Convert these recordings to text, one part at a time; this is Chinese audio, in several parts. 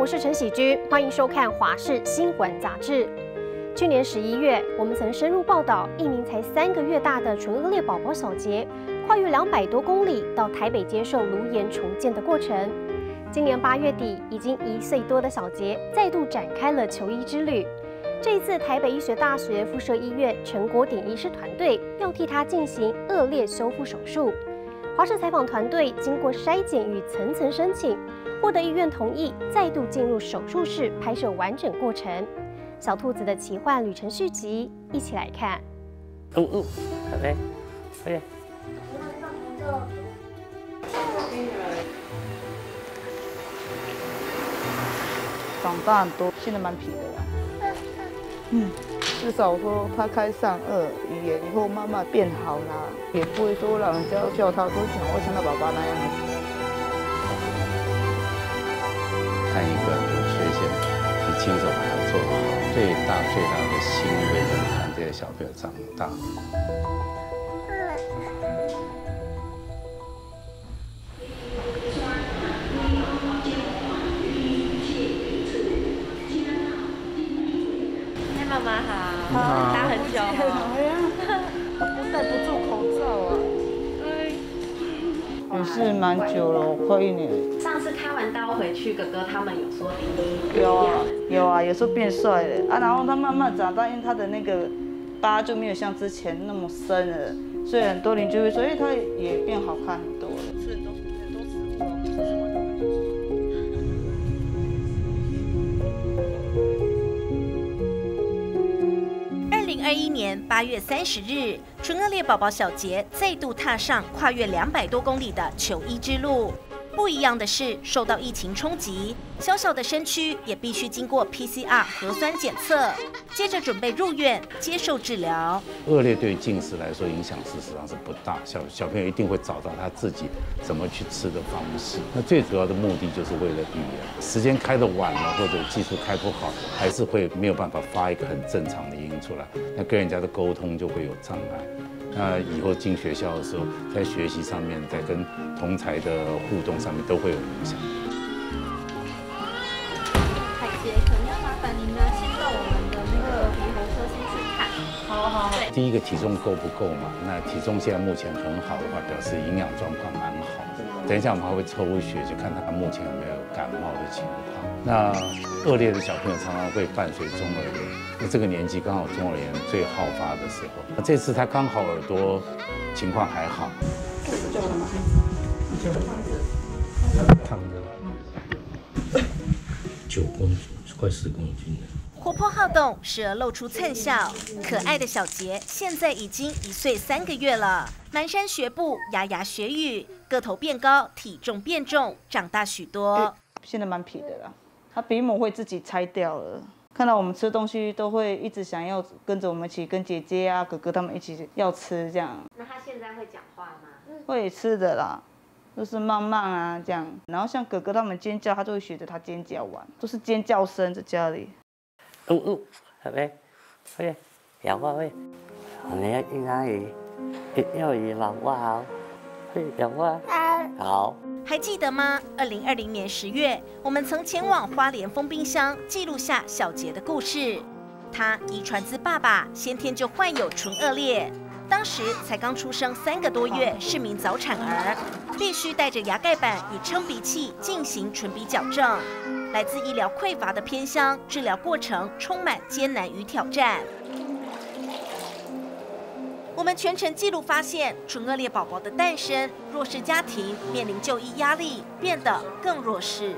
我是陈喜居，欢迎收看《华视新闻杂志》。去年十一月，我们曾深入报道一名才三个月大的纯恶劣宝宝小杰，跨越两百多公里到台北接受颅炎重建的过程。今年八月底，已经一岁多的小杰再度展开了求医之旅。这一次，台北医学大学附设医院陈国鼎医师团队要替他进行恶劣修复手术。华视采访团队经过筛检与层层申请，获得医院同意，再度进入手术室拍摄完整过程。小兔子的奇幻旅程续集，一起来看。哦哦，好嘞，可长大很多，现在蛮皮的。嗯，至少说他开上二语言以后慢慢变好啦，也不会说老人家叫他都想会像他爸爸那样。看一个有缺陷，你亲手把它做好，最大最大的欣慰就是看这些小朋友长大。是蛮久了，快一年。上次开完刀回去，哥哥他们有说你有啊，有啊，有时候变帅了啊，然后他慢慢长大，因为他的那个疤就没有像之前那么深了，所以很多邻居会说，哎，他也变好看很多了。二一年八月三十日，纯恶劣宝宝小杰再度踏上跨越两百多公里的求医之路。不一样的是，受到疫情冲击，小小的身躯也必须经过 PCR 核酸检测，接着准备入院接受治疗。恶劣对近视来说影响事实上是不大，小小朋友一定会找到他自己怎么去吃的方式。那最主要的目的就是为了预言，时间开的晚了或者技术开不好，还是会没有办法发一个很正常的音出来，那跟人家的沟通就会有障碍。那以后进学校的时候，在学习上面，在跟同才的互动上面都会有影响。海杰，可能要麻烦您呢，先到我们的那个先去看。好好。对。第一个体重够不够嘛？那体重现在目前很好的话，表示营养状况蛮好。等一下我们还会抽血，就看他目前有没有感冒的情况。那恶劣的小朋友常常会伴随中耳炎，那这个年纪刚好中耳炎最好发的时候。那这次他刚好耳朵情况还好。叫什么？叫躺着。九公斤，快十公斤了。活泼好动，时而露出灿笑，可爱的小杰现在已经一岁三个月了，蹒跚学步，牙牙学语，个头变高，体重变重，长大许多。现在蛮皮的了。他鼻膜会自己拆掉了，看到我们吃东西都会一直想要跟着我们一起，跟姐姐啊、哥哥他们一起要吃这样。那他现在会讲话吗？会吃的啦，就是慢慢啊这样。然后像哥哥他们尖叫，他就会学着他尖叫玩，都是尖叫声在家里。呜呜，好呗，喂，有啊喂，你要去哪里？幼儿园好不好？有啊，好。还记得吗？二零二零年十月，我们曾前往花莲封冰箱，记录下小杰的故事。他遗传自爸爸，先天就患有唇腭裂，当时才刚出生三个多月，是名早产儿，必须带着牙盖板与撑鼻器进行唇鼻矫正。来自医疗匮乏的偏乡，治疗过程充满艰难与挑战。我们全程记录发现，纯恶劣宝宝的诞生，弱势家庭面临就医压力，变得更弱势。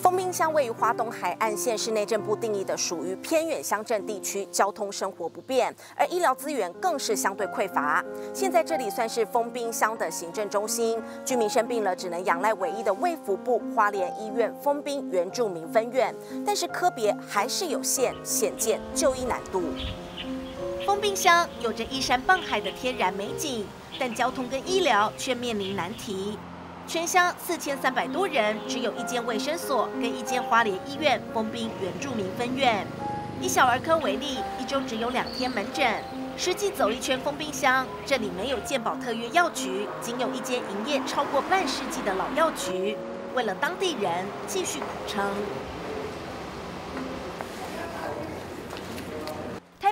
封冰箱位于华东海岸县，是内政部定义的属于偏远乡镇地区，交通生活不便，而医疗资源更是相对匮乏。现在这里算是封冰箱的行政中心，居民生病了只能仰赖唯一的卫福部花莲医院封冰原住民分院，但是科别还是有限，显见就医难度。封冰箱有着依山傍海的天然美景，但交通跟医疗却面临难题。全乡四千三百多人，只有一间卫生所跟一间花莲医院封冰原住民分院。以小儿科为例，一周只有两天门诊。实际走一圈封冰箱，这里没有健保特约药局，仅有一间营业超过半世纪的老药局。为了当地人继续苦撑。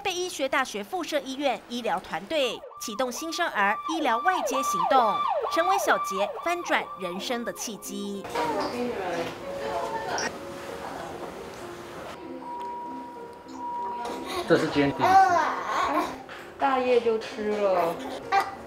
北医学大学附设医院医疗团队启动新生儿医疗外接行动，成为小杰翻转人生的契机。这是坚定。大叶就吃了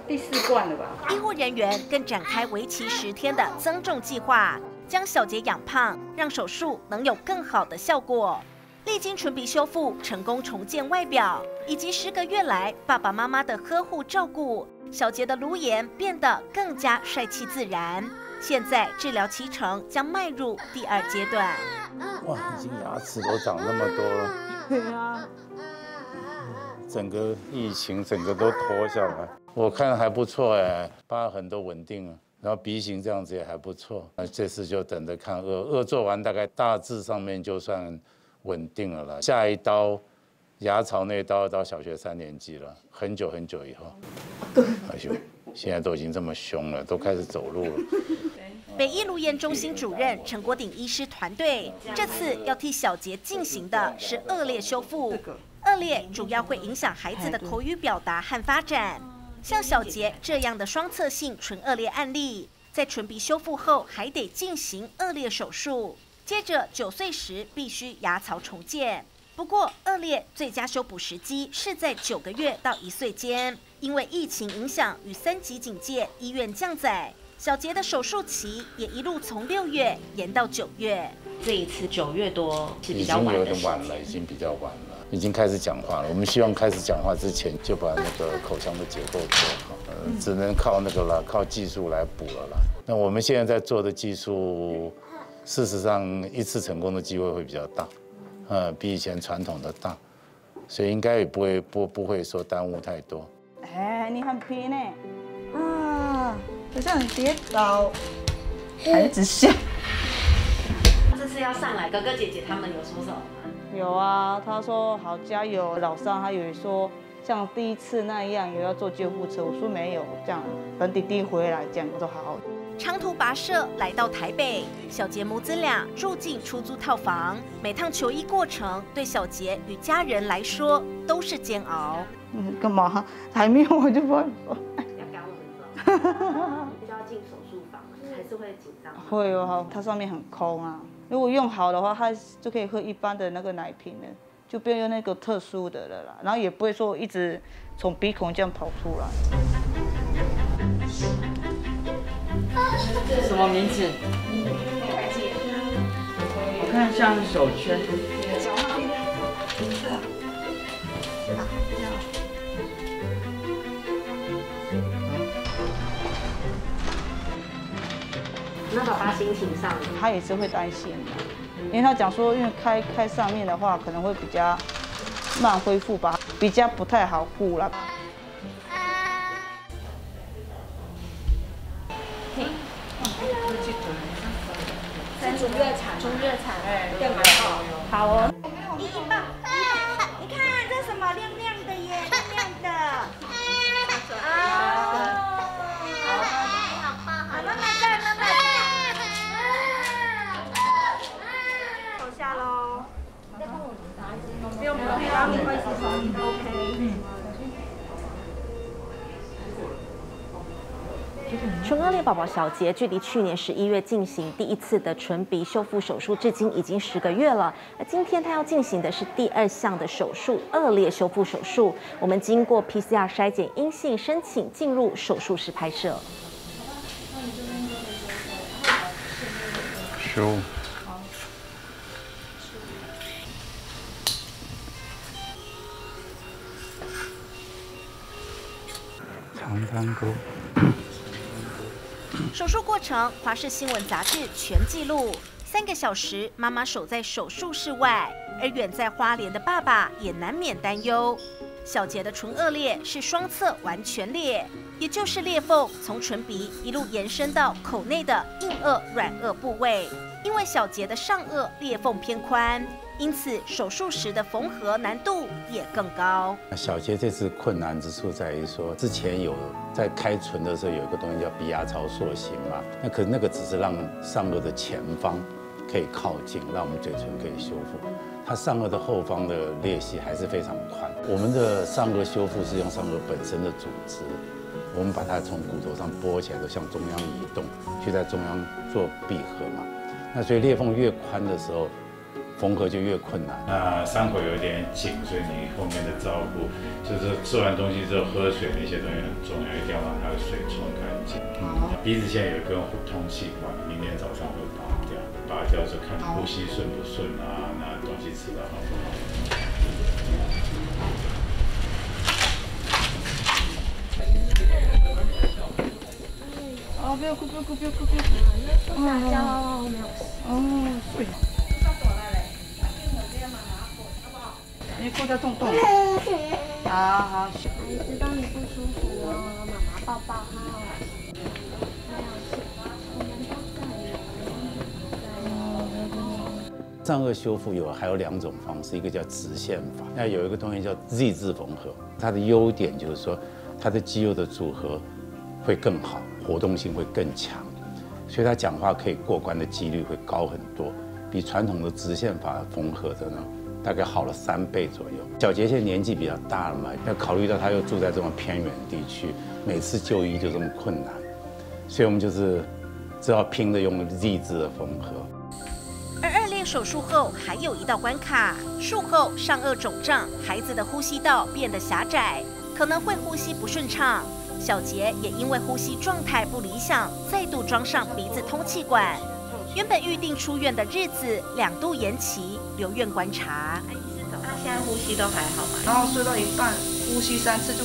第四罐了吧？医护人员更展开为期十天的增重计划，将小杰养胖，让手术能有更好的效果。历经唇鼻修复，成功重建外表，以及十个月来爸爸妈妈的呵护照顾，小杰的卢颜变得更加帅气自然。现在治疗期程将迈入第二阶段。哇，已经牙齿都长那么多了。对啊，整个疫情整个都拖下来，我看还不错哎，疤痕都稳定了，然后鼻型这样子也还不错。那这次就等着看二二做完，大概大致上面就算稳定了啦。下一刀牙槽那刀到小学三年级了，很久很久以后。哎呦，现在都已经这么凶了，都开始走路了。北医卢研中心主任陈国鼎医师团队这次要替小杰进行的是恶劣修复。恶劣主要会影响孩子的口语表达和发展。像小杰这样的双侧性唇腭裂案例，在唇鼻修复后还得进行腭裂手术，接着九岁时必须牙槽重建。不过恶劣最佳修补时机是在九个月到一岁间，因为疫情影响与三级警戒，医院降载。小杰的手术期也一路从六月延到九月，这一次九月多是比较晚的有点晚了，已经比较晚了，已经开始讲话了。我们希望开始讲话之前就把那个口腔的结构做好，呃，只能靠那个了，靠技术来补了啦。那我们现在在做的技术，事实上一次成功的机会会比较大，呃，比以前传统的大，所以应该也不会不不会说耽误太多。哎，你很皮呢，啊，好像很跌倒，还一直笑。这次要上来，哥哥姐姐他们有说什么吗？有啊，他说好加油。老三还以为说像第一次那样有要坐救护车，我说没有，这样等弟弟回来这样，我说好。长途跋涉来到台北，小杰母子俩住进出租套房，每趟求医过程对小杰与家人来说都是煎熬。嗯，干嘛？还没有我就不会。要赶我们走，比较进手术房，还是会紧张吗？会哦，它上面很空啊。如果用好的话，它就可以喝一般的那个奶瓶了，就不用用那个特殊的了啦。然后也不会说一直从鼻孔这样跑出来。什么名字？我看像手圈。那爸爸心情上，他也是会担心的，因为他讲说，因为开开上面的话，可能会比较慢恢复吧，比较不太好顾了。三中热产，中热产，哎，要蛮好。好哦。一一抱，你看这什么亮亮的耶，亮亮的。啊。好，好棒，好，慢慢带，慢慢带。手下喽。不用不用，帮你会洗手，OK。唇腭裂宝宝小杰距离去年十一月进行第一次的唇鼻修复手术，至今已经十个月了。那今天他要进行的是第二项的手术——腭裂修复手术。我们经过 PCR 筛检阴性，申请进入手术室拍摄。修。长滩沟。手术过程，华视新闻杂志全记录。三个小时，妈妈守在手术室外，而远在花莲的爸爸也难免担忧。小杰的唇腭裂是双侧完全裂，也就是裂缝从唇鼻一路延伸到口内的硬腭、软腭部位。因为小杰的上颚裂缝偏宽，因此手术时的缝合难度也更高。小杰这次困难之处在于说，之前有在开唇的时候有一个东西叫鼻压槽塑形嘛，那可是那个只是让上颚的前方可以靠近，让我们嘴唇可以修复。它上颚的后方的裂隙还是非常宽。我们的上颚修复是用上颚本身的组织，我们把它从骨头上拨起来，都向中央移动，去在中央做闭合嘛。那所以裂缝越宽的时候。缝合就越困难。那伤口有点紧，所以你后面的照顾就是吃完东西之后喝水那些东西很重要，一定要把它的水冲干净。嗯，鼻子现在有一根通气管，明天早上会拔掉。拔掉是看呼吸顺不顺啊，那东西吃的好不好。哦，不要哭，不要哭，不要哭，不要哭。哦，没你过在动动。好 好。阿姨知道你不舒服哦，妈妈抱抱哈。上颚修复有还有两种方式，一个叫直线法，那有一个东西叫 Z 字缝合。它的优点就是说，它的肌肉的组合会更好，活动性会更强，所以他讲话可以过关的几率会高很多，比传统的直线法缝合的呢。大概好了三倍左右。小杰现在年纪比较大了嘛，要考虑到他又住在这种偏远地区，每次就医就这么困难，所以我们就是只好拼着用 Z 字的缝合。而二裂手术后还有一道关卡，术后上颚肿胀，孩子的呼吸道变得狭窄，可能会呼吸不顺畅。小杰也因为呼吸状态不理想，再度装上鼻子通气管。原本预定出院的日子两度延期，留院观察。那现在呼吸都还好吗？然后睡到一半，呼吸三次就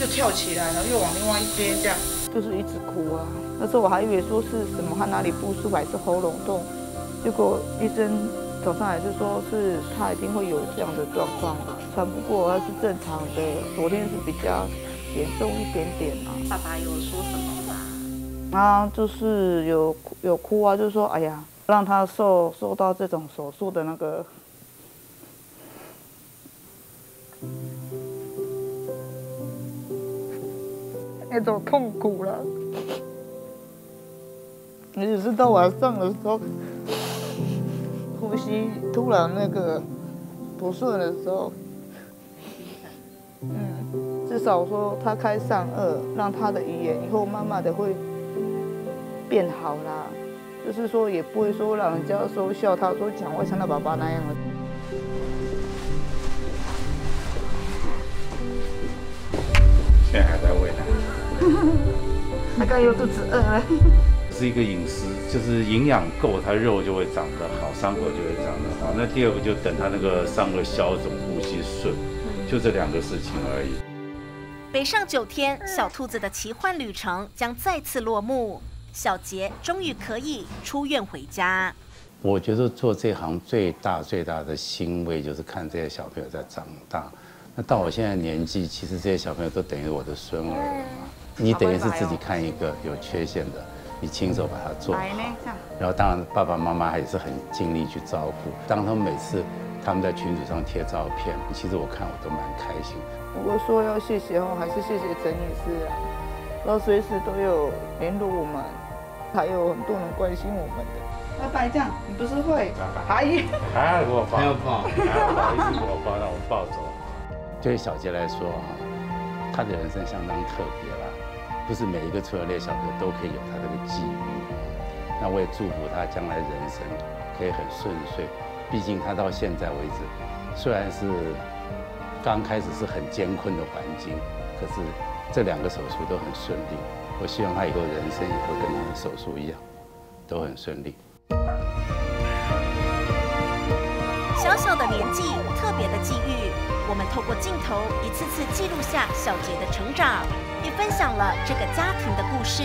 又跳起来，然后又往另外一边这样，就是一直哭啊。那时候我还以为说是什么，他哪里不舒服还是喉咙痛，结果医生早上来就说是他一定会有这样的状况，喘不过他是正常的，昨天是比较严重一点点啊。爸爸有说什么？啊，就是有有哭啊，就是说，哎呀，让他受受到这种手术的那个那种痛苦了。你只是到晚上的时候，呼吸突然那个不顺的时候，嗯，至少说他开上颚，让他的语言以后慢慢的会。变好啦，就是说也不会说让人家说笑，他说讲话像他爸爸那样的。现在还在喂奶，大概又肚子饿了。是一个饮食，就是营养够，它肉就会长得好，伤口就会长得好。那第二个就等它那个上颚消肿，呼吸顺，就这两个事情而已。北上九天，小兔子的奇幻旅程将再次落幕。小杰终于可以出院回家。我觉得做这行最大最大的欣慰就是看这些小朋友在长大。那到我现在年纪，其实这些小朋友都等于我的孙儿了嘛。你等于是自己看一个有缺陷的，你亲手把它做好。然后当然爸爸妈妈还是很尽力去照顾。当他们每次他们在群组上贴照片，其实我看我都蛮开心。我说要谢谢哦，还是谢谢陈女士啊，然后随时都有联络我们。还有很多人关心我们的。拜拜，这样你不是会？还还要给我抱？还要抱？还要给我抱，让我抱走。对于小杰来说哈，他的人生相当特别了，不是每一个出了列小朋友都可以有他这个机遇。那我也祝福他将来人生可以很顺遂。毕竟他到现在为止，虽然是刚开始是很艰困的环境，可是这两个手术都很顺利。我希望他以后人生也会跟他的手术一样，都很顺利。小小的年纪，特别的际遇，我们透过镜头一次次记录下小杰的成长，也分享了这个家庭的故事。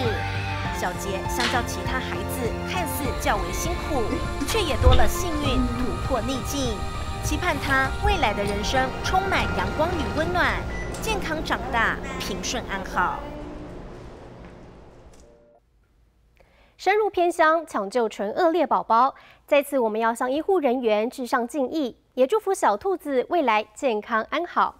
小杰相较其他孩子，看似较为辛苦，却也多了幸运突破逆境。期盼他未来的人生充满阳光与温暖，健康长大，平顺安好。深入偏乡抢救唇腭裂宝宝，在此我们要向医护人员致上敬意，也祝福小兔子未来健康安好。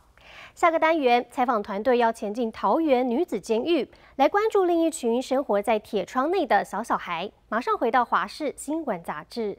下个单元采访团队要前进桃园女子监狱，来关注另一群生活在铁窗内的小小孩。马上回到华视新闻杂志。